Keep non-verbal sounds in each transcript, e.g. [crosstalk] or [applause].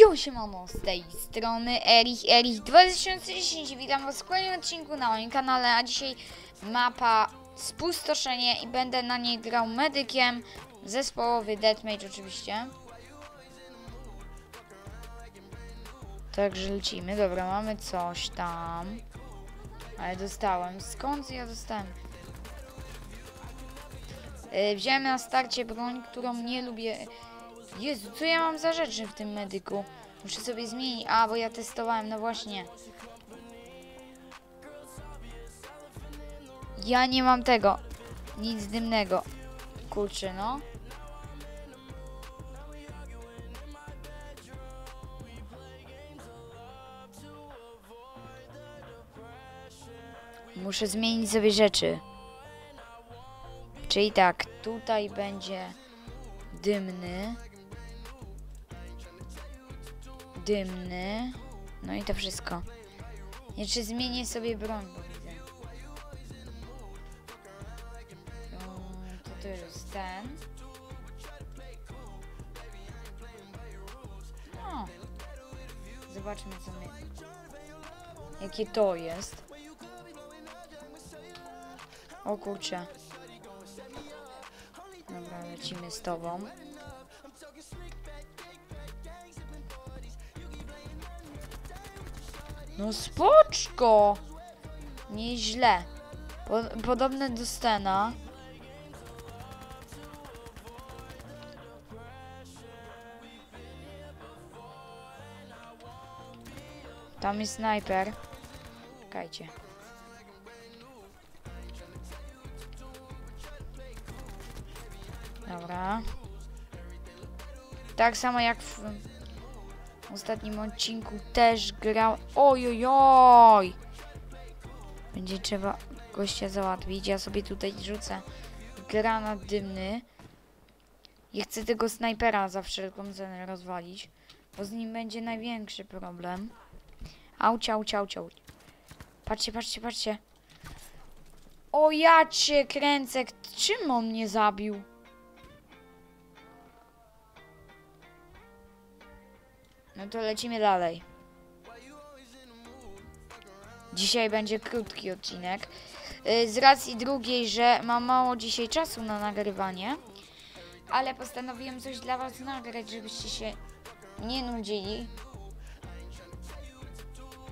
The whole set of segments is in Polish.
Jo, siemano, z tej strony Erich, Erich 2010 Witam was w kolejnym odcinku na moim kanale, a dzisiaj mapa Spustoszenie i będę na niej grał medykiem Zespołowy Deathmage oczywiście. Także lecimy, dobra, mamy coś tam. Ale dostałem, skąd ja dostałem? Yy, wziąłem na starcie broń, którą nie lubię Jezu, co ja mam za rzeczy w tym medyku? Muszę sobie zmienić. A, bo ja testowałem, no właśnie. Ja nie mam tego. Nic dymnego. Kurczę, no. Muszę zmienić sobie rzeczy. Czyli tak, tutaj będzie dymny. Dymny. No i to wszystko. Jeszcze zmienię sobie broń, bo widzę. To jest ten. No. Zobaczmy co my... Jakie to jest. O kurczę. Dobra, lecimy z tobą. No spoczko! Nieźle. Po, podobne do Stena. Tam jest snajper. Czekajcie. Dobra. Tak samo jak w ostatnim odcinku też grał. Ojojoj! Będzie trzeba gościa załatwić. Ja sobie tutaj rzucę granat dymny. I chcę tego snajpera za wszelką cenę rozwalić. Bo z nim będzie największy problem. Auć, auć, auć, auć. Patrzcie, patrzcie, patrzcie. O ja cię kręcę. Czym on mnie zabił? No to lecimy dalej. Dzisiaj będzie krótki odcinek. Y, Z racji drugiej, że mam mało dzisiaj czasu na nagrywanie, ale postanowiłem coś dla Was nagrać, żebyście się nie nudzili.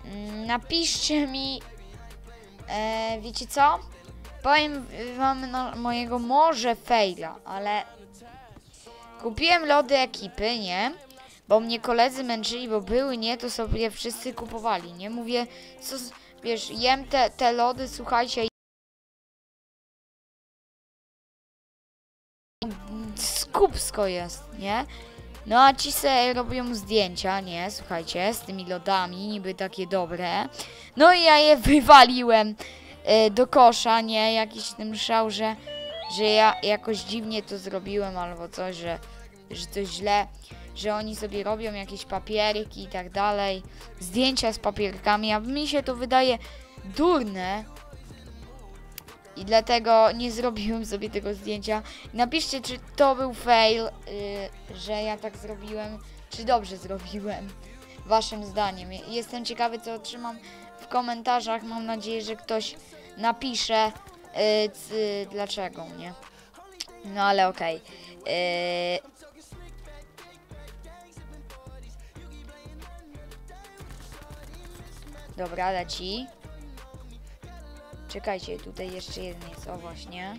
Mm, Napiszcie mi, e, wiecie co? Powiem Wam no, mojego może faila, ale kupiłem lody ekipy, nie? Bo mnie koledzy męczyli, bo były nie, to sobie wszyscy kupowali, nie? Mówię, co, wiesz, jem te, te lody, słuchajcie, skupsko jest, nie? No a ci se robią zdjęcia, nie? Słuchajcie, z tymi lodami, niby takie dobre. No i ja je [laughs] wywaliłem e, do kosza, nie? Jakiś tym szał, że, że ja jakoś dziwnie to zrobiłem albo coś, że, że to źle że oni sobie robią jakieś papierki i tak dalej, zdjęcia z papierkami, a mi się to wydaje durne i dlatego nie zrobiłem sobie tego zdjęcia. Napiszcie, czy to był fail, y, że ja tak zrobiłem, czy dobrze zrobiłem, waszym zdaniem. Jestem ciekawy, co otrzymam w komentarzach. Mam nadzieję, że ktoś napisze, y, c, dlaczego, nie? No ale okej. Y, Dobra, leci. Czekajcie, tutaj jeszcze jeden jest, o właśnie.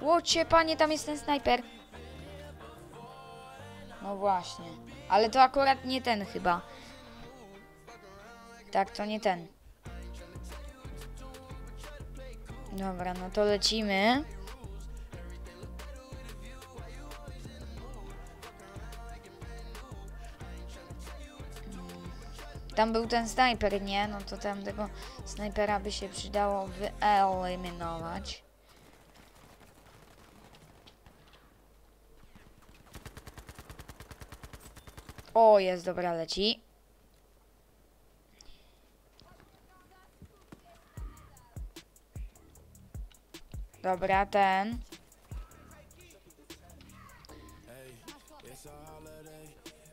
Łocie, panie, tam jest ten snajper. No właśnie. Ale to akurat nie ten chyba. Tak, to nie ten. Dobra, no to lecimy. Tam był ten snajper, nie? No to tam tego snajpera by się przydało wyeliminować. O, jest, dobra, leci. Dobra, ten.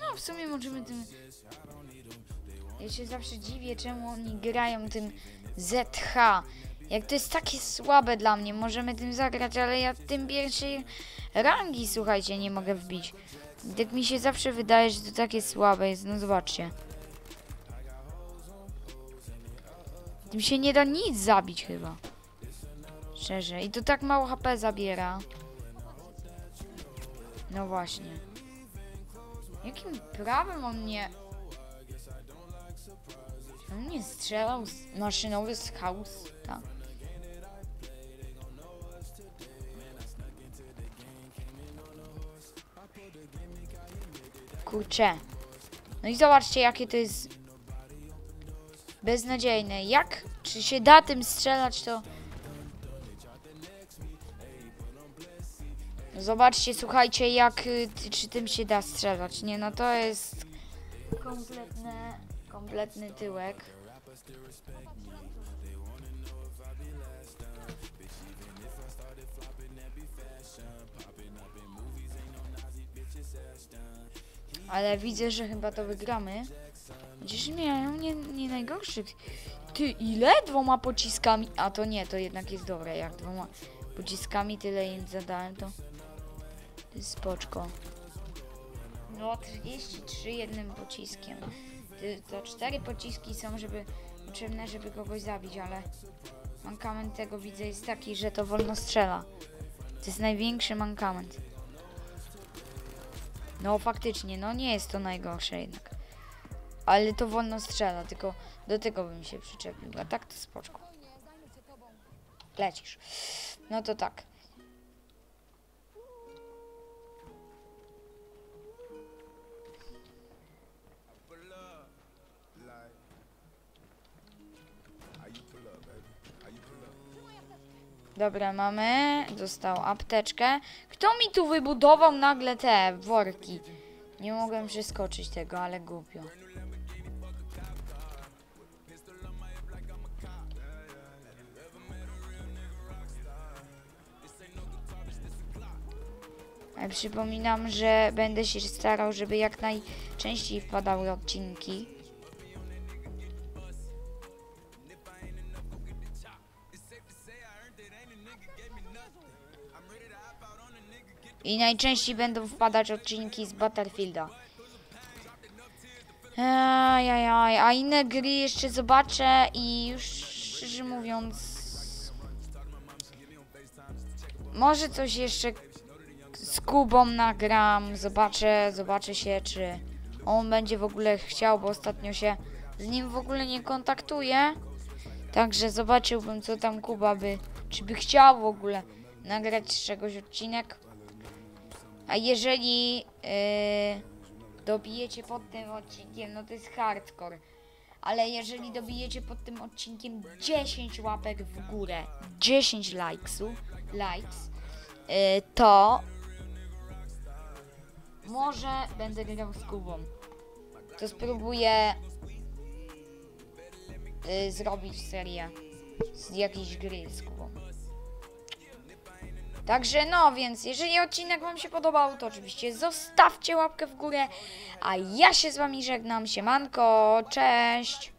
No, w sumie możemy tym... Ja się zawsze dziwię, czemu oni grają tym ZH. Jak to jest takie słabe dla mnie, możemy tym zagrać, ale ja tym pierwszej rangi, słuchajcie, nie mogę wbić. Tak mi się zawsze wydaje, że to takie słabe jest, no zobaczcie. Tym się nie da nic zabić chyba. Szczerze. I to tak mało HP zabiera. No właśnie. Jakim prawem on nie... On nie strzelał z maszynowy z chaos, tak? Kurczę. No i zobaczcie, jakie to jest beznadziejne. Jak? Czy się da tym strzelać, to... Zobaczcie, słuchajcie, jak... y, Czy tym się da strzelać. Nie, no to jest... Kompletne... Kompletny tyłek. Ale widzę, że chyba to wygramy. Chociaż miałem nie, nie najgorszych. Ty, ile? Dwoma pociskami? A to nie, to jednak jest dobre. Jak dwoma pociskami tyle im zadałem, to... Jest spoczko. No, 33 jednym pociskiem. To cztery pociski są, żeby... Potrzebne, żeby kogoś zabić, ale... Mankament tego widzę jest taki, że to wolno strzela. To jest największy mankament. No faktycznie, no nie jest to najgorsze jednak. Ale to wolno strzela, tylko do tego bym się przyczepił. A tak to spoczko. Lecisz. No to tak. Dobra, mamy. Dostał apteczkę. Kto mi tu wybudował nagle te worki? Nie mogłem przeskoczyć tego, ale głupio. Przypominam, że będę się starał, żeby jak najczęściej wpadały odcinki. I najczęściej będą wpadać odcinki z Battlefielda. Ajajaj, a inne gry jeszcze zobaczę i już szczerze mówiąc... Może coś jeszcze z Kubą nagram, zobaczę, zobaczę się, czy on będzie w ogóle chciał, bo ostatnio się z nim w ogóle nie kontaktuję. Także zobaczyłbym, co tam Kuba by, czy by chciał w ogóle nagrać z czegoś odcinek. A jeżeli yy, dobijecie pod tym odcinkiem, no to jest hardcore. Ale jeżeli dobijecie pod tym odcinkiem 10 łapek w górę, 10 likesów, likes, yy, to może będę grał z Kubą. To spróbuję yy, zrobić serię z jakiejś gry z Kubą. Także no, więc jeżeli odcinek Wam się podobał, to oczywiście zostawcie łapkę w górę, a ja się z Wami żegnam, siemanko, cześć!